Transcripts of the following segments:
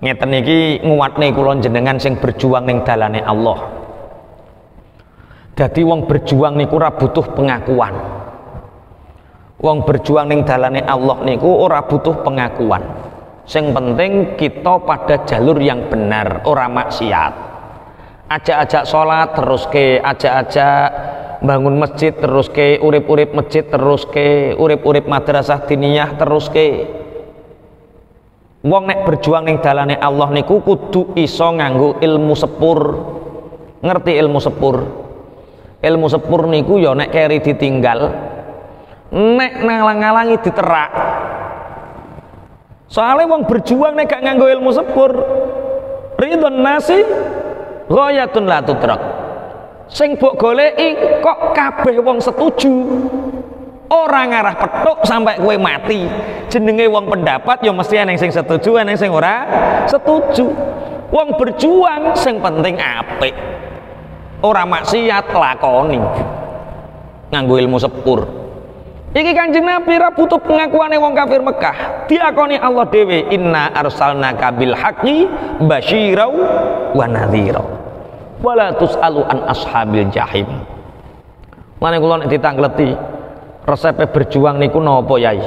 ngeten iki nguatne kula jenengan sing berjuang ning dalane Allah. Dadi wong berjuang niku ora butuh pengakuan. Wong berjuang ning dalane Allah niku ora butuh pengakuan. Sing penting kita pada jalur yang benar ora maksiat. Ajak-ajak sholat terus ke ajak-ajak bangun masjid terus ke urip-urip masjid terus ke urip-urip madrasah diniyah terus ke Wong nek berjuang ning dalane Allah niku kudu iso nganggo ilmu sepur. Ngerti ilmu sepur? Ilmu sepur niku ya nek keri ditinggal, nek ngalang-alangi diterak. Soalnya wong berjuang nek gak nganggo ilmu sepur, ridhon nasi ghayatun la tutrak. Sing mbok goleki kok kabeh wong setuju orang ngarah petuk sampai kue mati jenenge wong pendapat ya mesti ana sing setuju ana sing ora setuju wong berjuang sing penting apik ora maksiat lakoni nganggo ilmu sepur Iki kanjeng Nabi ra butuh wong kafir Mekah. Diakoni Allah dewe inna arsalnaka bil haqqi basyirau wa nadhira. Wala tusalu an ashabil jahim. Mane kula nek resepnya berjuang niku nopo yai?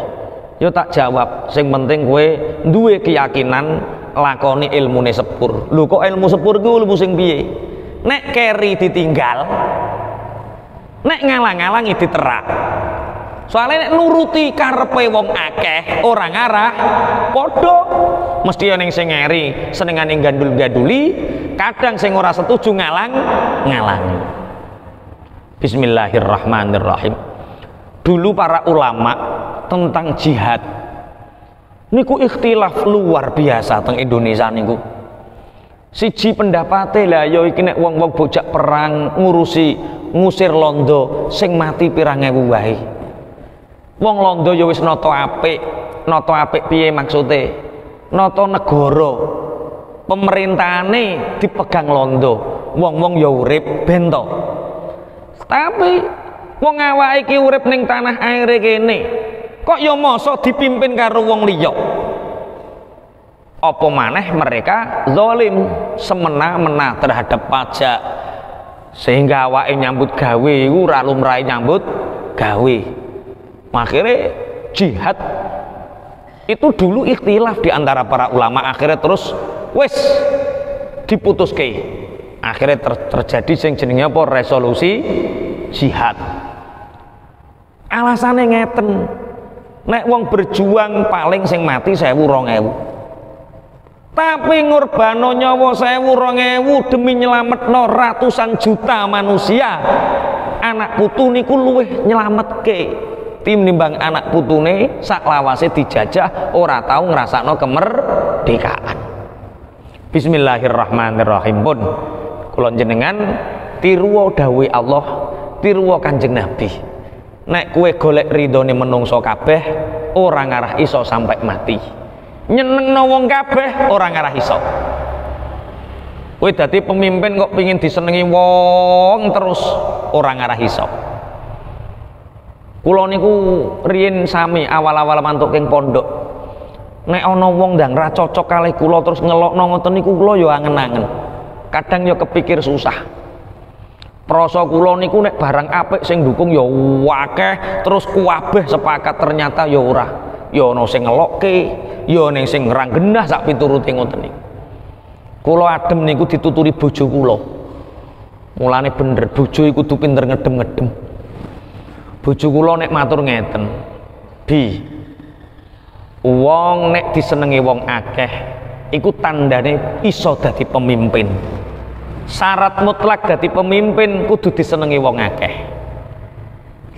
Yo tak jawab. Sing penting kue duwe keyakinan lakoni ilmu sepur. Lu kok ilmu sepur ku ilmu sing piye? Nek keri ditinggal nek ngalang-alangi diterak. Soalnya nek nuruti karepe wong akeh orang arah podo mesti yang sing ngeri senengane gandul-ganduli kadang sing ora setuju ngalang ngalangi. Bismillahirrahmanirrahim dulu para ulama tentang jihad. Niku ikhtilaf luar biasa teng Indonesia niku. Siji pendapatnya lah yo iki nek wong-wong bocah perang ngurusi ngusir londo sing mati pirang ewu wae. Wong londo yo wis nata apik nata apik piye maksude? Nata negara pemerintahane dipegang londo wong-wong yo urip bento. Tapi wong awake iki urip ning tanah air kene. Kok ya masa dipimpin karo wong liya? Apa maneh mereka zalim semena-mena terhadap pajak. Sehingga awake nyambut gawe ora lumrahe nyambut gawe. Akhirnya jihad. Itu dulu ikhtilaf di antara para ulama akhirnya terus wes diputuske. Akhirnya ter terjadi sing jenenge apa? Resolusi jihad alasannya ngeten. Nek wong berjuang paling sing mati sewu rong ewu. Tapi ngurbano nyawa sewu rong ewu demi nyelametno ratusan juta manusia. Anak putu niku luwih nyelametke. Tim nimbang anak putune sak lawase dijajah ora tau ngrasakno kemerdekaan. Bismillahirrahmanirrahim. Pun kula jenengan tiruwa dawuh Allah tiruwa Kanjeng Nabi nek kue golek ridhone menungso kabeh orang ngarah iso sampai mati. Nyeneng wong kabeh orang ngarah iso. Kue dadi pemimpin kok pingin disenengi wong terus orang ngarah iso. Kula niku riyin sami awal-awal mantuk king pondok. Nek ana wong ndang ra cocok kalih kula terus ngelokno ngoten niku kula ya angen-angen. Kadang ya kepikir susah Prasa kula niku nek barang apik sing dukung ya akeh, terus kuwabeh sepakat ternyata ya ora. Ya ana sing ngelokke, ya ana sing ngranggenah sak piturute ngoten niku. Kula adem niku dituturi bojo kula. Mulane bener bojo iku kudu pinter ngedem-ngedem. Bojo kula nek matur ngeten. Bi. Wong nek disenengi wong akeh iku tandane iso dadi pemimpin syarat mutlak jadi pemimpin kudu disenengi wong akeh.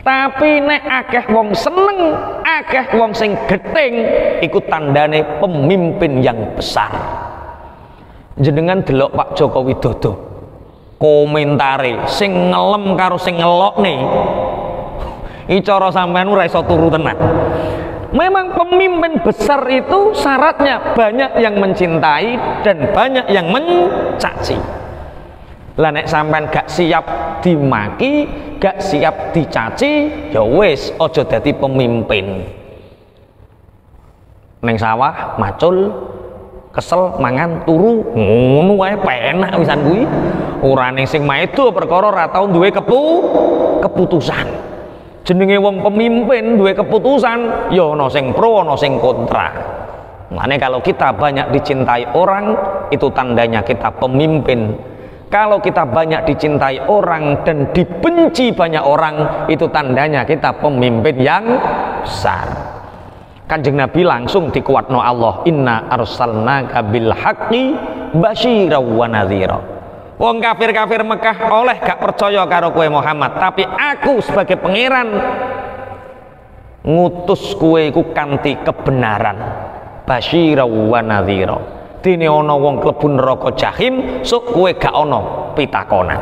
Tapi nek akeh wong seneng akeh wong sing geting iku tandane pemimpin yang besar. Jenengan delok Pak Joko Widodo komentare sing ngelem karo sing nih ini cara sampean ora iso turu Memang pemimpin besar itu syaratnya banyak yang mencintai dan banyak yang mencaci lah nek sampean gak siap dimaki gak siap dicaci ya wis aja dadi pemimpin. Neng sawah macul kesel mangan turu ngono wae penak wisan kuwi. Ora ning sing maedo perkara ora tau duwe kepu keputusan. Jenenge wong pemimpin duwe keputusan ya ana sing pro ana sing kontra. Makanya kalau kita banyak dicintai orang itu tandanya kita pemimpin kalau kita banyak dicintai orang dan dibenci banyak orang itu tandanya kita pemimpin yang besar. Kanjeng Nabi langsung dikuatno Allah inna arsalnaka bil haqqi basyira wa nadhira. Wong kafir-kafir Mekah oleh gak percaya karo kue Muhammad tapi aku sebagai pangeran ngutus kue iku kanthi kebenaran. Basyira wa nadhira dene ana wong klebu neraka jahim sok kue gak ana pitakonan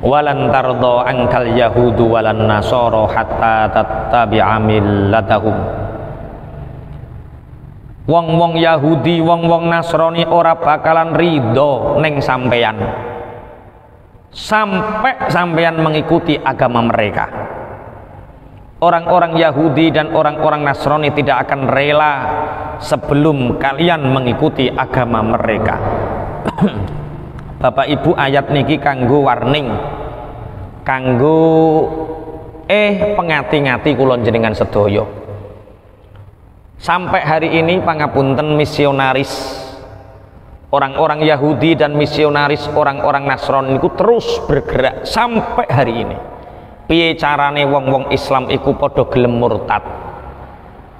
Walan tardo angkal yahudu walan nasoro hatta tattabi'a millatahum. Wong-wong Yahudi wong-wong Nasrani ora bakalan ridho neng sampeyan. Sampai sampeyan mengikuti agama mereka. Orang-orang Yahudi dan orang-orang Nasrani tidak akan rela sebelum kalian mengikuti agama mereka Bapak Ibu ayat niki kanggo warning kanggo eh pengati-ngati kulon jenengan sedoyo sampai hari ini pangapunten misionaris orang-orang Yahudi dan misionaris orang-orang Nasrani itu terus bergerak sampai hari ini. Piye carane wong-wong Islam iku podo gelem murtad?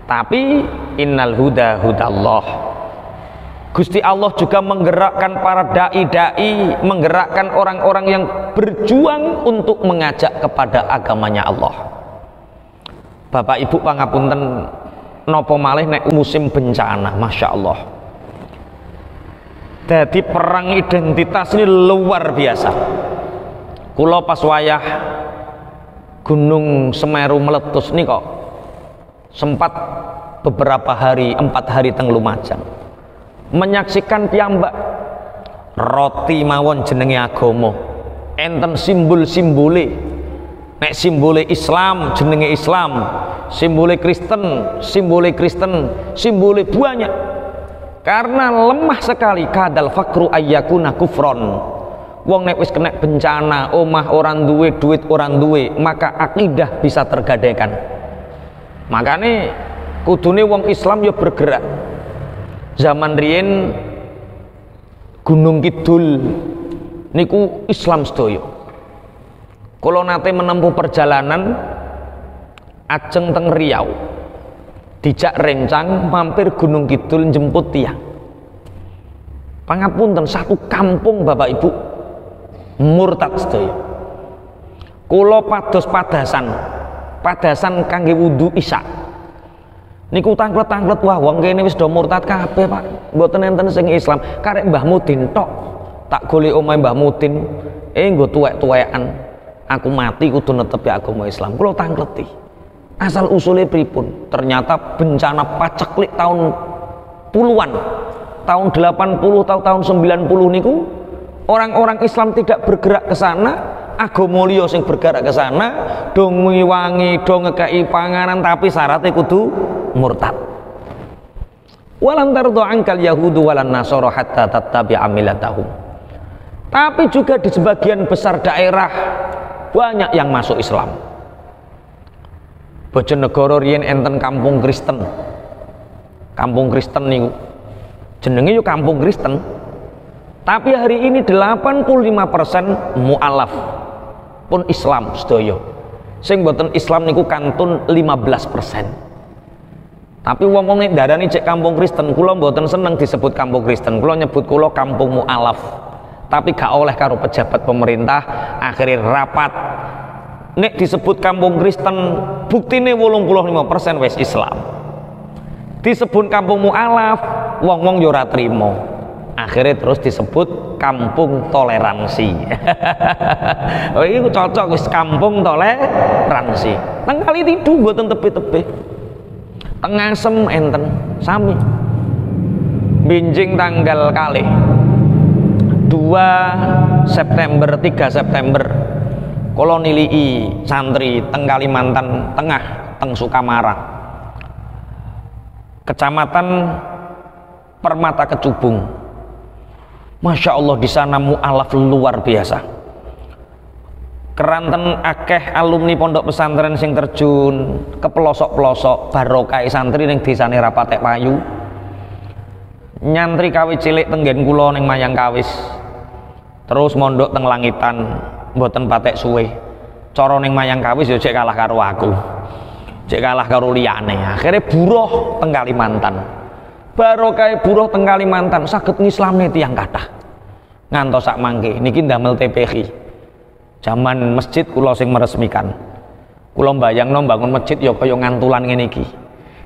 Tapi innal huda hudallah Gusti Allah juga menggerakkan para dai-dai, menggerakkan orang-orang yang berjuang untuk mengajak kepada agamanya Allah. Bapak Ibu pangapunten nopo malih nek musim bencana, masya Allah. Jadi perang identitas ini luar biasa. Kulo pas wayah Gunung Semeru meletus nih kok sempat beberapa hari, empat hari teng Lumajang menyaksikan piyambak. Roti mawon jenenge agama enten simbol-simbole nek simbole Islam jenenge Islam. Simbole Kristen simbole Kristen simbole banyak. Karena lemah sekali kadal fakru ayyakuna kufron. Wong nek wis kena bencana omah orang duwe duit orang duwe maka akidah bisa tergadaikan. Makanya kudune wong Islam ya bergerak zaman rien Gunung Kidul niku Islam sedoyo kalau nate menempuh perjalanan ajeng teng Riau dijak rencang mampir Gunung Kidul jemput tiang pangapunten satu kampung Bapak Ibu murtad sedoyo kula pados padasan padasan kangge wudu isya niku tanglet-tanglet wah wong kene wis do murtad kabeh Pak. Mboten enten sing Islam. Karek Mbah Mudin tok. Tak golek omahe Mbah Mudin. Eh nggo tuwek-tuwekan. Aku mati kudu netepi agama Islam. Kula tangkleti asal usulnya pripun? Ternyata bencana paceklik tahun puluhan tahun 80 tahun tahun 90 niku orang-orang Islam tidak bergerak ke sana agama liya sing bergerak ke sana dong ngiwangi dong ngekei panganan tapi syaratnya kudu murtad. Walam tardo angkal yahudu walan nasoro hatta tatabi amilatahum tapi juga di sebagian besar daerah banyak yang masuk Islam. Bojonegoro riyen enten kampung Kristen. Kampung Kristen nih jenenge yuk kampung Kristen. Tapi hari ini 85% mu'alaf pun Islam sedoyo sing boten Islam niku kantun 15% tapi wong wong nek darani cek kampung Kristen kula mboten seneng disebut kampung Kristen. Kula nyebut kula kampung mualaf tapi gak oleh karo pejabat pemerintah akhirnya rapat. Nek disebut kampung Kristen buktine 85% wis Islam. Disebut kampung mualaf wong wong yo ora trimo. Akhirnya terus disebut kampung toleransi. Oh ini cocok wis kampung toleransi. Nang kali tidu mboten tepi-tepi tengah sem enten sami. Binjing tanggal kali 2 September 3 September kolonili santri teng Kalimantan Tengah teng Sukamara. Kecamatan Permata Kecubung. Masya Allah di sana mu'alaf luar biasa keranten akeh alumni pondok pesantren sing terjun ke pelosok-pelosok barokai santri ning desane Rapatek Payu. Nyantri kawis cilik tenggen kula ning Mayang Kawis. Terus mondok teng langitan mboten patek suwe. Cara ning Mayang Kawis ya cek kalah karo aku. Cek kalah karo liyane. Akhirnya buruh teng Kalimantan. Barokah buruh teng Kalimantan saged ngislamne tiyang kathah. Ngantos sak mangke. Niki ndamel TPI zaman masjid kula sing meresmikan. Kula mbayangno bangun masjid ya kaya ngantulan ngene iki.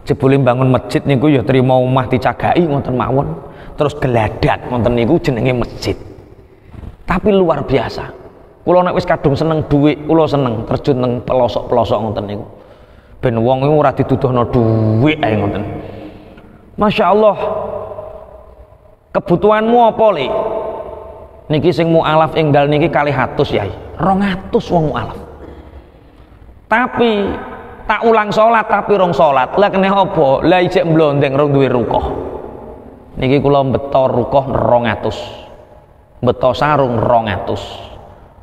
Jebule bangun masjid niku ya trimo omah dicagaki ngoten mawon terus geladat ngoten niku jenenge masjid. Tapi luar biasa. Kula nek wis kadung seneng duit kula seneng terjun nang pelosok-pelosok ngoten niku. Ben wong iku ora dituduhno duit ae ngoten. Masya Allah kebutuhanmu apa li niki sing mu'alaf enggal niki kali hatus ya rongatus wong mu'alaf. Tapi tak ulang sholat tapi rong sholat. Lah kena apa? Lah ijek blondeng rong duwe rukoh. Niki kula beto rukoh rongatus beto sarung rongatus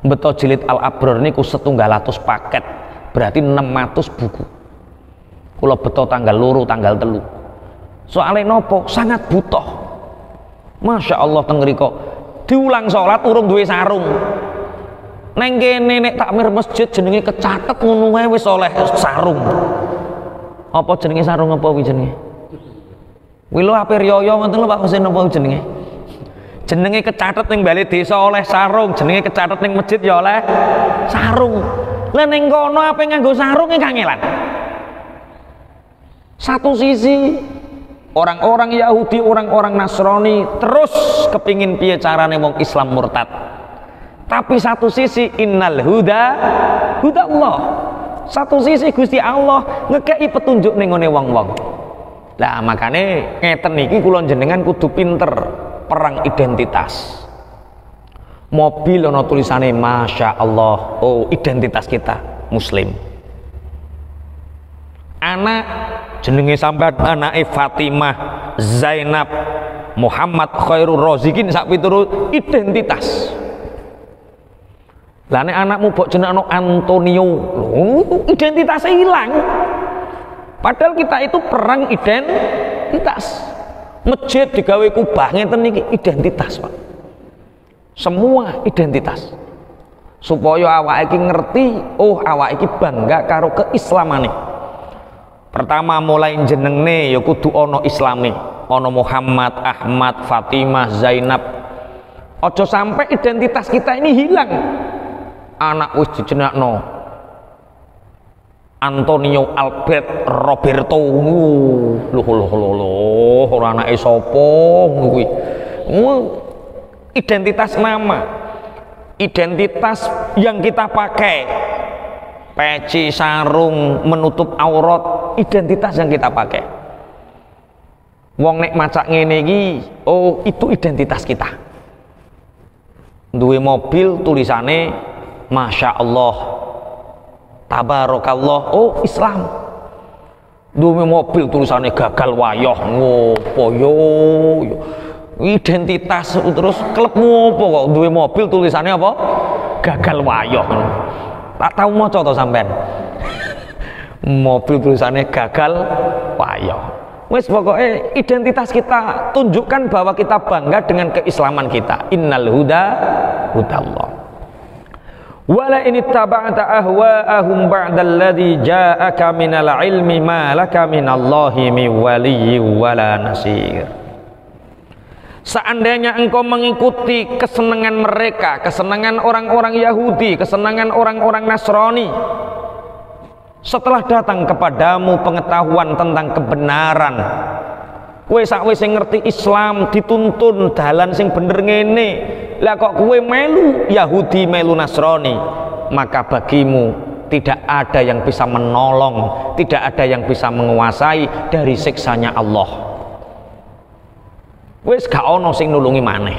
beto jilid al abror niku setunggal atus paket. Berarti 600 buku. Kula beto tanggal luru tanggal telu. Soalnya nopo? Sangat butuh. Masya Allah tenggeriko diulang sholat urung duwe sarung. Neng kene nek takmir masjid jenenge kecatet ngono wae wis oleh sarung. Apa jenenge sarung apa kuwi jenenge? Kuwi lho ape riyo ngoten lho Pak Husain apa jenenge? Jenenge kecatet ning bali desa oleh sarung jenenge kecatet ning masjid ya oleh sarung. Lah ning kono ape sarung kangelan satu sisi orang-orang Yahudi, orang-orang Nasrani terus kepingin piye carane wong Islam murtad. Tapi satu sisi innal huda huda Allah. Satu sisi Gusti Allah ngekei petunjuk ning ngene wong-wong. Lah makane ngeten iki kula jenengan kudu pinter perang identitas. Mobil ono tulisane Masya Allah, oh identitas kita Muslim. Anak jenenge sampean anake Fatimah Zainab Muhammad Khairul Rozikin sak pituru identitas. Lah nek anakmu mbok jenengno Antonio identitasnya hilang. Padahal kita itu perang identitas. Masjid digawe kubah ngeten iki identitas Pak. Semua identitas. Supaya awak iki ngerti oh awak iki bangga karo keislaman nih pertama mulai jenengne ya kudu ono islami. Ono Muhammad Ahmad Fatimah Zainab. Ojo sampai identitas kita ini hilang. Anak wis dijenakno Antonio Albert Roberto. Loh loh loh loh ora anake sapa kuwi. Identitas nama identitas yang kita pakai. Peci, sarung, menutup aurat, identitas yang kita pakai. Wong nek macak ngene iki, oh itu identitas kita. Duwe mobil tulisane Masya Allah Tabarakallah Oh Islam Duwe mobil tulisannya gagal wayoh Ngopo yo, yo. Identitas terus klub ngopo kok Duwe mobil tulisannya apa? Gagal wayoh tak tahu mau contoh sampean mobil tulisannya gagal payo wes pokoknya identitas kita tunjukkan bahwa kita bangga dengan keislaman kita. Innal huda hudallah. Wala ini taba'ta ahwa'ahum ba'dalladhi ja'aka minal ilmi ma laka minallahi mi waliyyi wala nasir. Seandainya engkau mengikuti kesenangan mereka, kesenangan orang-orang Yahudi, kesenangan orang-orang Nasrani, setelah datang kepadamu pengetahuan tentang kebenaran, Kue sakwe sing ngerti Islam dituntun dalan sing bener ngene. Lah kok kue melu Yahudi melu Nasrani, maka bagimu tidak ada yang bisa menolong, tidak ada yang bisa menguasai dari siksanya Allah. Wis gak ono sing nulungi maneh.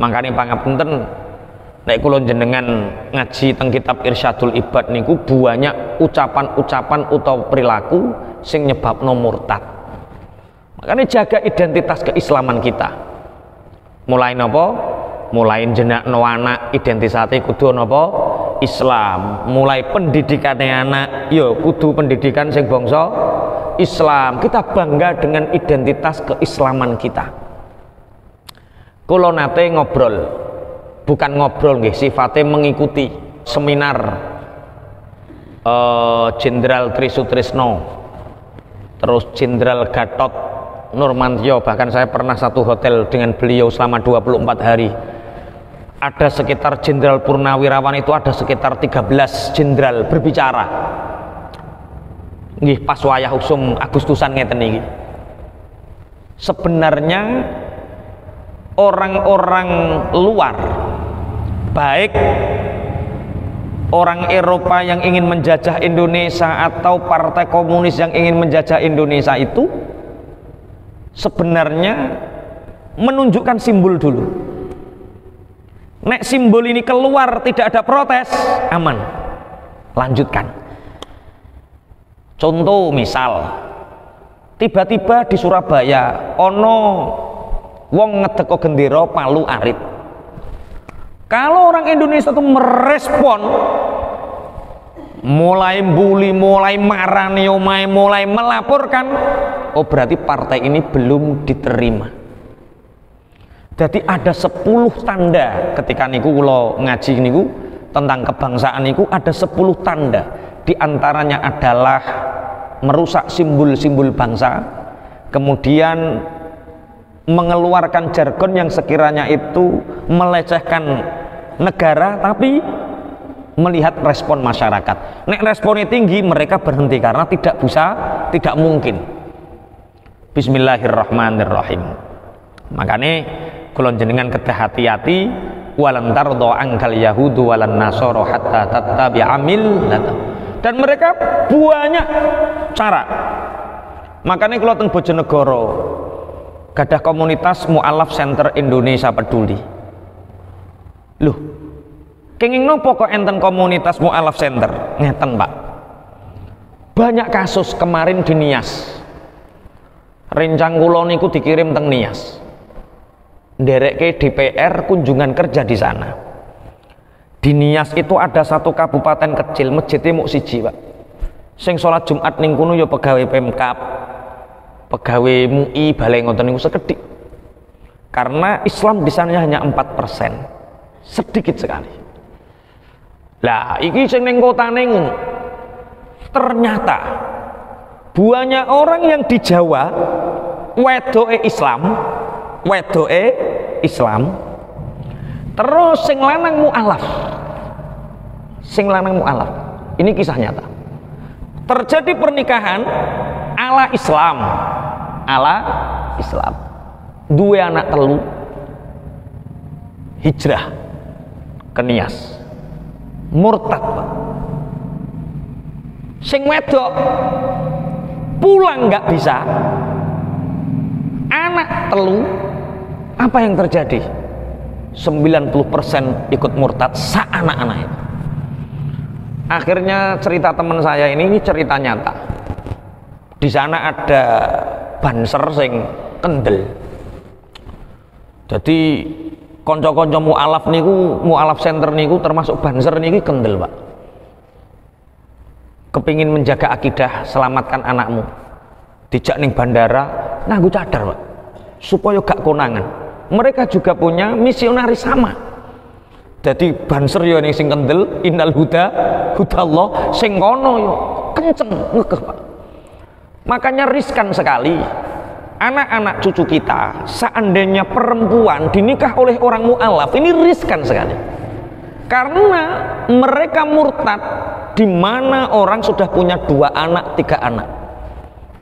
Makane pangapunten nek kula jenengan ngaji teng kitab Irsyadul Ibad niku banyak ucapan-ucapan utawa perilaku sing nyebabno murtad. Makanya jaga identitas keislaman kita. Mulai nopo? Mulai jenak no anak identitasnya kudu nopo? Islam. Mulai pendidikannya anak, yo kudu pendidikan sing bangsa Islam. Kita bangga dengan identitas keislaman kita. Kulo nate ngobrol, bukan ngobrol nggih, sifatnya mengikuti seminar eh, Jenderal uh, Trisutrisno, terus Jenderal Gatot Nurmantio, bahkan saya pernah satu hotel dengan beliau selama 24 hari. Ada sekitar Jenderal Purnawirawan itu ada sekitar 13 jenderal berbicara nggih pas wayah usum Agustusan ngeten iki. Sebenarnya orang-orang luar baik orang Eropa yang ingin menjajah Indonesia atau partai komunis yang ingin menjajah Indonesia itu sebenarnya menunjukkan simbol dulu. Nek simbol ini keluar tidak ada protes, aman. Lanjutkan. Contoh misal tiba-tiba di Surabaya ono wong ngedeko gendera palu arit. Kalau orang Indonesia itu merespon mulai bully, mulai marah, mulai mulai melaporkan, oh berarti partai ini belum diterima. Jadi ada 10 tanda ketika niku lo ngaji niku tentang kebangsaan niku ada 10 tanda di antaranya adalah merusak simbol-simbol bangsa, kemudian mengeluarkan jargon yang sekiranya itu melecehkan negara tapi melihat respon masyarakat. Nek responnya tinggi mereka berhenti karena tidak bisa, tidak mungkin. Bismillahirrahmanirrahim. Makanya kulon jenengan hati-hati walantar doa angkal yahudu walan nasoro hatta tattabi'a millata dan mereka banyak cara makanya kalau teng Bojonegoro gadah komunitas mualaf center Indonesia peduli. Loh kenging nopo kok enten komunitas mualaf center? Ngeten pak. Banyak kasus kemarin di Nias. Rencang kula niku dikirim teng Nias. Derek ke DPR kunjungan kerja di sana. Di Nias itu ada satu kabupaten kecil masjidnya mau siji pak. Sing sholat Jumat ning kono ya pegawai Pemkap pegawai MUI balai ngoten niku sekedik karena Islam di sana hanya 4% sedikit sekali. Lah iki sing ning kotane ternyata banyak orang yang di Jawa wedoe Islam wedoe Islam. Terus sing lanang mualaf. Sing lanang mualaf. Ini kisah nyata. Terjadi pernikahan ala Islam. Ala Islam. Dua anak telu. Hijrah ke Nias. Murtad sing wedok pulang nggak bisa. Anak telu apa yang terjadi? 90% ikut murtad sa anak-anak itu. Akhirnya cerita teman saya ini ini cerita nyata di sana ada banser sing kendel. Jadi konco-konco mualaf niku mualaf center niku termasuk banser niki kendel pak. Kepingin menjaga akidah selamatkan anakmu. Dijak ning bandara gue cadar pak. Supaya gak konangan. Mereka juga punya misionaris sama. Jadi banser ya ning sing kendel innal huda hudallah sing kono yo kenceng ngekeh Pak makanya riskan sekali anak-anak cucu kita seandainya perempuan dinikah oleh orang mualaf ini riskan sekali karena mereka murtad di mana orang sudah punya dua anak tiga anak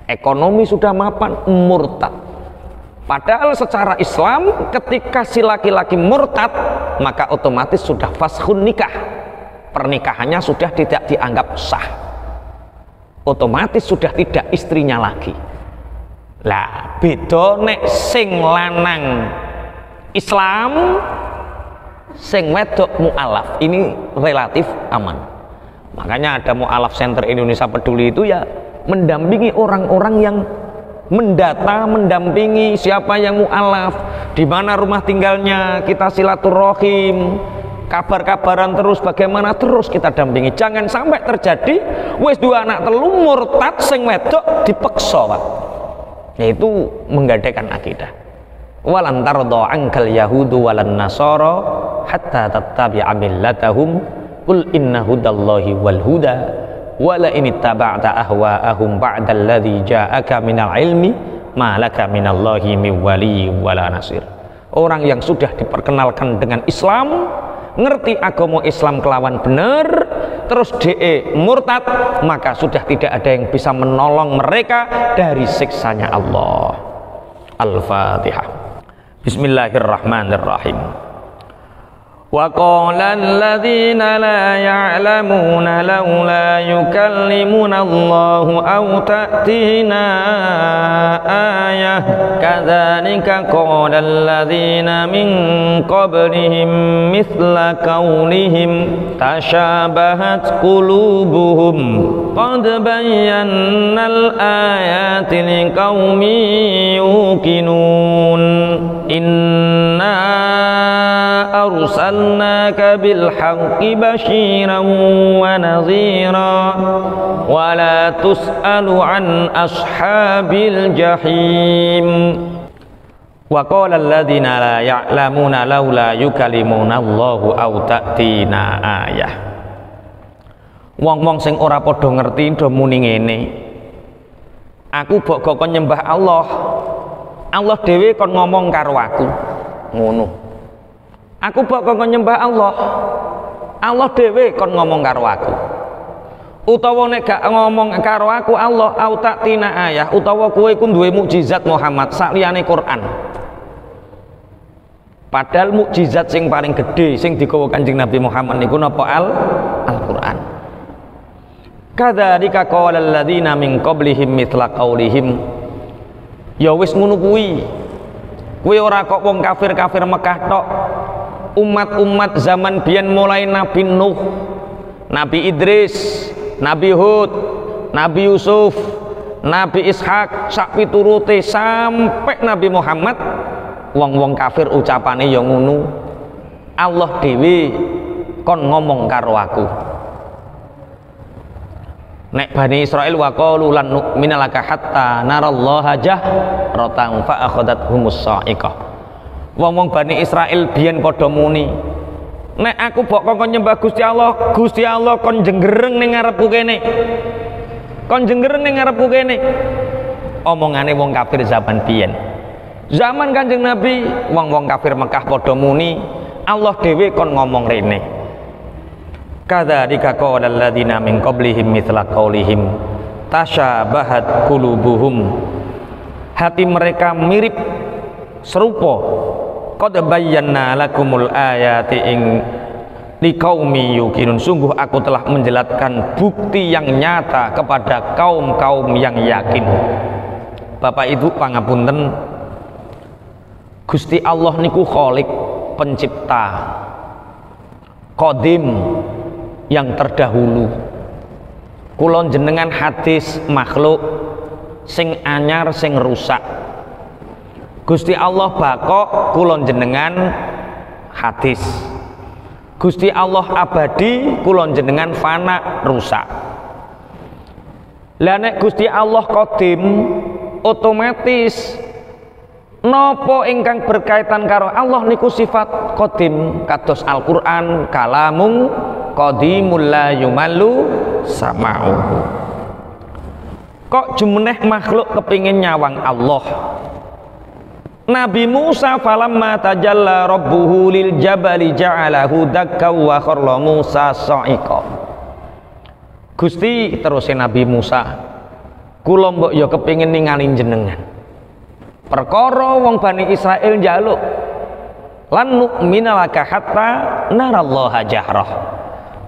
ekonomi sudah mapan murtad Padahal secara Islam ketika si laki-laki murtad maka otomatis sudah fashun nikah. Pernikahannya sudah tidak dianggap sah. Otomatis sudah tidak istrinya lagi. Lah beda nek sing lanang Islam sing wedok mualaf ini relatif aman. Makanya ada mualaf center Indonesia peduli itu ya mendampingi orang-orang yang mendata, mendampingi siapa yang mualaf, di mana rumah tinggalnya, kita silaturahim, kabar-kabaran terus bagaimana terus kita dampingi. Jangan sampai terjadi wes dua anak telu murtad sing wedok dipeksa, Pak. Yaitu menggadaikan akidah. Walan tardo angkal yahudu walan nasara hatta tattabi'a millatahum qul inna hudallahi wal huda wala ini taba'ta ahwa'ahum ba'dalladhi ja'aka minal ilmi ma laka minallahi min wali wala nasir orang yang sudah diperkenalkan dengan Islam ngerti agama Islam kelawan benar terus de murtad maka sudah tidak ada yang bisa menolong mereka dari siksanya Allah Al-Fatihah Bismillahirrahmanirrahim وقال الذين لا يعلمون لولا يكلمنا الله أو تأتينا آية كذلك قال الذين من قبلهم مثل قولهم تشابهت قلوبهم قد بينا الآيات لقوم يوقنون إنا أرسلناك بالحق بشيرا ونذيرا ولا تسأل عن أصحاب الجحيم وقال الذين لا يعلمون لولا يكلمون الله أو تأتينا آية Wong-wong sing ora padha ngerti do muni ngene. Aku bok kon nyembah Allah. Allah dhewe kon ngomong karo aku. Ngono. Aku bakal nyembah Allah. Allah dewe kon ngomong karo aku. Utawa nek gak ngomong karo aku Allah au tina ayah utawa kowe iku duwe mukjizat Muhammad sakliyane Quran. Padahal mukjizat sing paling gede sing digawa Kanjeng Nabi Muhammad niku napa al Al-Qur'an. Kadzalika qala alladziina min qablihim mithla qaulihim. Ya wis ngono kuwi. Kuwi ora kok wong kafir-kafir Mekah tok, umat-umat zaman biyen mulai Nabi Nuh, Nabi Idris, Nabi Hud, Nabi Yusuf, Nabi Ishak, sak piturute sampai Nabi Muhammad wong-wong kafir ucapane ya ngono. Allah dewi kon ngomong karo aku. Nek Bani Israel wa qalu lan nu'mina laka hatta narallaha jahratan fa humus sa'iqah wong-wong Bani Israel biyen padha muni. Nek aku bok kon nyembah Gusti Allah Gusti Allah kon jenggereng ning ngarepku kene. Kon jenggereng ning ngarepku kene. Omongane wong kafir zaman biyen. Zaman kanjeng Nabi wong-wong kafir Mekah padha muni. Allah dhewe kon ngomong rene. Kadzalika qala alladziina min qablihim mithla qaulihim tasyabahat qulubuhum. Hati mereka mirip serupa qad bayyana lakumul ayati ing liqaumi yuqinun. Sungguh aku telah menjelaskan bukti yang nyata kepada kaum-kaum yang yakin. Bapak Ibu pangapunten Gusti Allah niku kholik pencipta kodim yang terdahulu. Kulon jenengan hadis makhluk sing anyar sing rusak Gusti Allah bakok kulon jenengan hadis. Gusti Allah abadi kulon jenengan fana rusak. Lah nek Gusti Allah kodim otomatis nopo ingkang berkaitan karo Allah niku sifat kodim kados Al-Qur'an kalamung qadimul la yumallu sama'u kok jumeneh makhluk kepingin nyawang Allah Nabi Musa falamma tajalla rabbuhu lil jabali ja'alahu dakka wa kharla Musa sa'iqa. Gusti terus Nabi Musa kula mbok ya kepengin ningali jenengan perkara wong Bani Israel njaluk. Lan nu'mina laka hatta narallaha jahrah.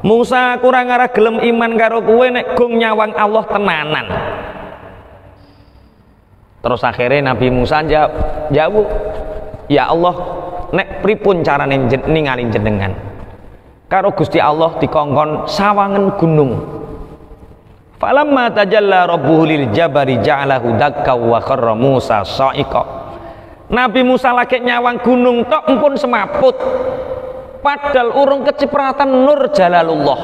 Musa kurang arah gelem iman karo kowe nek gong nyawang Allah tenanan terus akhirnya Nabi Musa jawab jawab ya Allah nek pripun carane ningali jenengan karo Gusti Allah dikongkon sawangan gunung Falamma tajalla rabbuhu lil jabari ja'alahu dakka wa kharra Musa sa'iqa. Nabi Musa lagi nyawang gunung tok pun semaput. Padahal urung kecipratan nur jalalullah.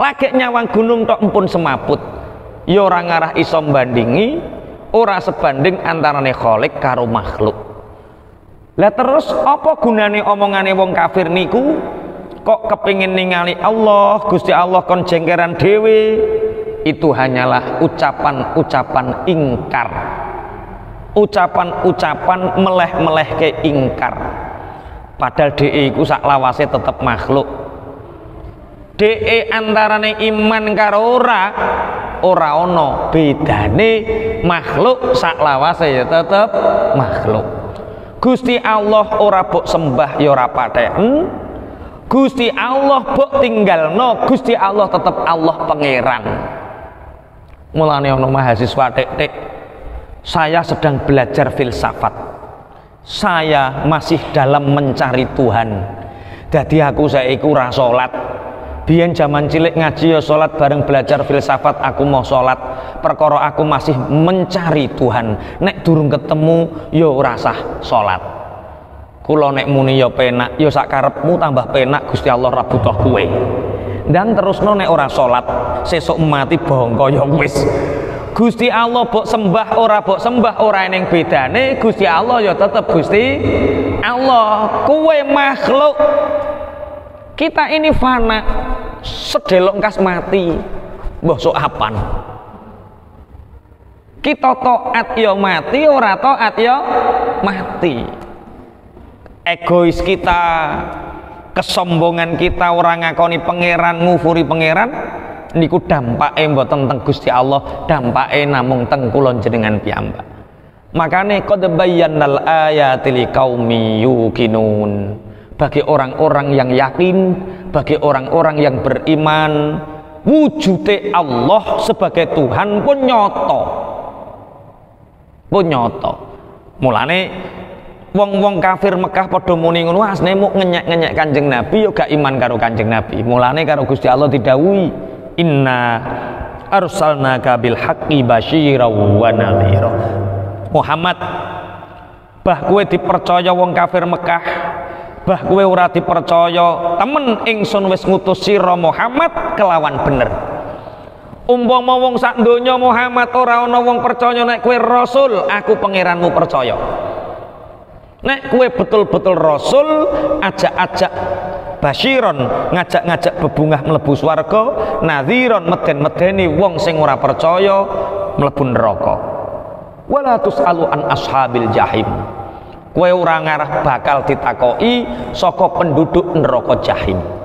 Lagi nyawang gunung tok pun semaput. Ya ora ngarah iso bandingi, ora sebanding antarane kholik karo makhluk. Lah terus apa gunane omongane wong kafir niku? Kok kepingin ningali Allah, Gusti Allah kon jengkeran dhewe, itu hanyalah ucapan-ucapan ingkar ucapan-ucapan meleh-meleh ke ingkar padahal DE iku sak lawase tetep makhluk DE antarane iman karo ora ora ono. Bedane makhluk sak lawase ya tetep makhluk. Gusti Allah ora bok sembah ya ora paten Gusti Allah bok tinggalno Gusti Allah tetep Allah pangeran. Mulane ono mahasiswa tek-tek saya sedang belajar filsafat. Saya masih dalam mencari Tuhan. Jadi aku saya iku ora salat biyen zaman cilik ngaji ya salat bareng belajar filsafat aku mau salat perkara aku masih mencari Tuhan. Nek durung ketemu ya ora sah salat kula nek muni ya penak ya sak karepmu tambah penak Gusti Allah ra butuh kowe. Dan terus nek ora salat sesuk mati bongko ya wis. Gusti Allah bok sembah ora bok sembah ora yang bedane. Gusti Allah ya tetep Gusti Allah. Kue makhluk kita ini fana sedelok kas mati mbah sok apan. Kita toat ya mati ora toat ya mati. Egois kita kesombongan kita orang ngakoni pangeran ngufuri pangeran niku dampake mboten teng Gusti Allah dampake namung teng kula jenengan piyambak. Makane qad bayyannal ayati liqaumi yuqinun bagi orang-orang yang yakin bagi orang-orang yang beriman wujudnya Allah sebagai Tuhan pun nyoto pun nyoto mulane wong-wong kafir Mekah padha muni ngono asne muk ngenyek-ngenyek Kanjeng Nabi yo gak iman karo Kanjeng Nabi. Mulane karo Gusti Allah didhawuhi inna arsalnaka bil haqqi basyira wa nadhira. Muhammad bah kowe dipercaya wong kafir Mekah bah kowe ora dipercaya. Temen ingsun wis ngutus sira Muhammad kelawan bener. Umpama wong sak donya Muhammad ora ana wong percaya nek kowe rasul aku pangeranmu percaya. Nek kue betul-betul rasul ajak-ajak basyiron ngajak-ngajak bebungah mlebu swarga nadhiron meden-medeni wong sing ora percaya mlebu neraka. Wala tusalu an ashabil jahim kue ora bakal ditakoki saka penduduk neraka jahim